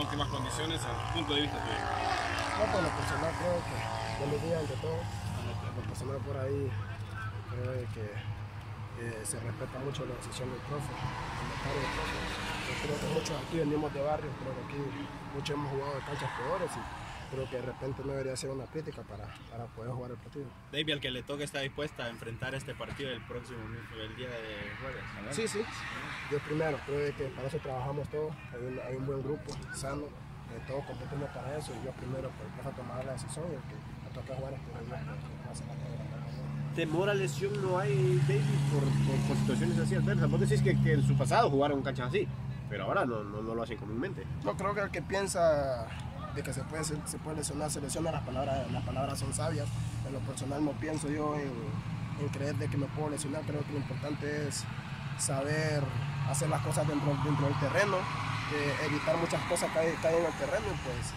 óptimas condiciones al punto de vista tuyo? No, por lo personal creo que buenos días ante todo. Por lo personal por ahí creo que eh, se respeta mucho la decisión del profe, del profe. Yo creo que muchos aquí venimos de barrio, creo que aquí muchos hemos jugado en canchas peores creo que de repente no debería ser una crítica para, para poder jugar el partido. David, al que le toque está dispuesta a enfrentar este partido el próximo el día de jueves. ¿verdad? Sí, sí. Dios primero, creo que para eso trabajamos todos. Hay un, hay un buen grupo sano, eh, todos competimos para eso y yo primero pues, deja tomar la decisión y el que me toca jugar es a que- Temor a lesión no hay, David, por, por, por situaciones así adversas. Vos decís que, que en su pasado jugaron canchas así, pero ahora no, no, no lo hacen comúnmente. No, creo que el que piensa de que se puede, se, se puede lesionar, se lesiona, las palabras, las palabras son sabias. En lo personal no pienso yo en, en creer de que me puedo lesionar, creo que lo importante es saber hacer las cosas dentro, dentro del terreno, eh, evitar muchas cosas que hay, que hay en el terreno y pues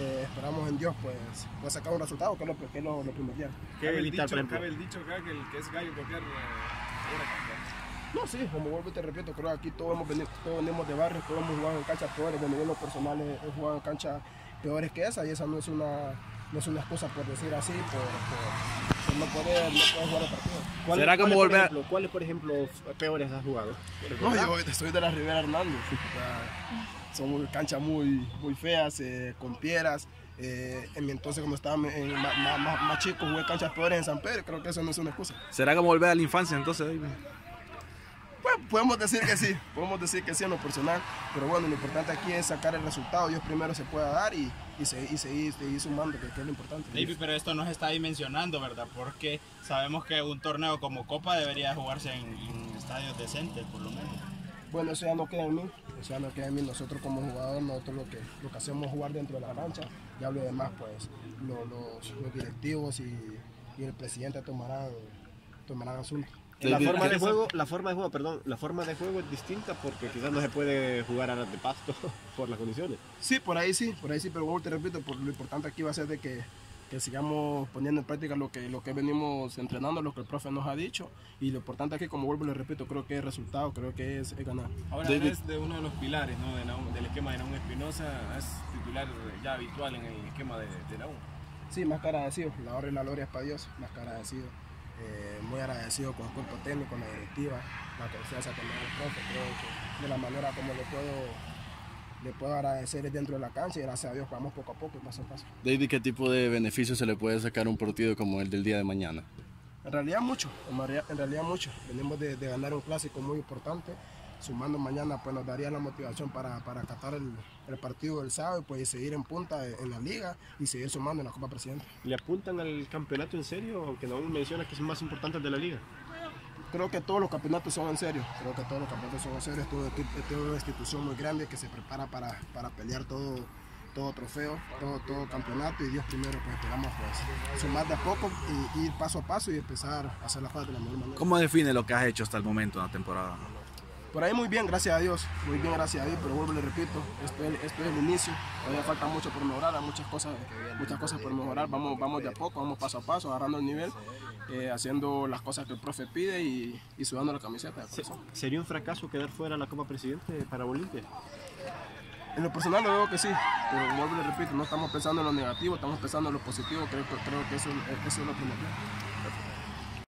eh, esperamos en Dios pues, pues sacar un resultado, que es lo, que es lo, lo primordial. ¿Qué Cabe el, dicho, cabe el dicho acá que el que es gallo copiar eh, campeón. No, sí, como vuelvo y te repito, creo que aquí todos, hemos venido, todos venimos de barrio, todos hemos jugado en canchas peores, de nivel personal he, jugado en canchas peores que esa y esa no es una, no es una excusa por decir así, por, por- por no, poder, no poder jugar el partido. ¿Cuáles- Será como volver ejemplo, ¿Cuáles, por ejemplo, peores has jugado? No, yo soy de la Rivera Hernández. son muy- canchas muy, muy feas, eh, con piedras. Eh, en mi entonces, cuando estaba en, ma- ma- más, chico, jugué canchas peores en San Pedro. Creo que eso no es una excusa. Será como volver a la infancia entonces, Pues podemos decir que sí, podemos decir que sí en lo personal, pero bueno, lo importante aquí es sacar el resultado, Dios primero se pueda dar y, y, seguir, y seguir, seguir sumando, que, que es lo importante. David, pero esto no se está dimensionando, ¿verdad? Porque sabemos que un torneo como Copa debería jugarse en, en estadios decentes, por lo menos. Bueno, eso ya no queda en mí, eso ya no queda en mí. Nosotros como jugador, nosotros lo que, lo que hacemos es jugar dentro de la cancha, ya lo demás, pues lo- los, los directivos y, y el presidente tomarán, tomarán asunto. La forma ¿qué- de juego, la forma de juego, perdón, la forma de juego es distinta porque quizás no se puede jugar a ras de pasto por las condiciones. Sí, por ahí sí, por ahí sí, pero vuelvo y te repito, por lo importante aquí va a ser de que, que sigamos poniendo en práctica lo que, lo que venimos entrenando, lo que el profe nos ha dicho. Y lo importante aquí, como vuelvo y le repito, creo que es resultado, creo que es, es ganar. Ahora David. es de uno de los pilares ¿no? de del esquema de Naum Espinosa, es titular ya habitual en el esquema de, de Nahum. Sí, más que agradecido. La honra y la gloria es para Dios, más que agradecido. Eh, muy agradecido con el cuerpo técnico, con la directiva, la confianza que me da el profe. Creo que de la manera como le puedo, le puedo agradecer dentro de la cancha y gracias a Dios vamos poco a poco y paso a paso. David, ¿qué tipo de beneficio se le puede sacar a un partido como el del día de mañana? En realidad mucho, en realidad, en realidad mucho. Venimos de, de ganar un clásico muy importante. Sumando mañana pues nos daría la motivación para, para acatar el, el partido del sábado y pues seguir en punta en la liga y seguir sumando en la Copa Presidente. ¿Le apuntan al campeonato en serio? Aunque no menciona que es más importante el de la liga. Creo que todos los campeonatos son en serio. Creo que todos los campeonatos son en serio. Es es una institución muy grande que se prepara para, para pelear todo, todo trofeo, todo, todo campeonato. Y Dios primero, pues esperamos pues, sumar de a poco y ir paso a paso y empezar a hacer la cosa de la mejor manera. ¿Cómo define lo que has hecho hasta el momento en la temporada? Por ahí muy bien, gracias a Dios. Muy bien, gracias a Dios. Pero vuelvo y le repito, esto es, esto es el inicio. Todavía falta mucho por mejorar, hay muchas cosas, muchas cosas por mejorar. Vamos, vamos de a poco, vamos paso a paso, agarrando el nivel, eh, haciendo las cosas que el profe pide y, y sudando la camiseta. ¿Sería un fracaso quedar fuera de la Copa Presidente para Olimpia? En lo personal lo veo que sí, pero vuelvo y le repito, no estamos pensando en lo negativo, estamos pensando en lo positivo, creo, que- creo que eso, eso es lo primordial.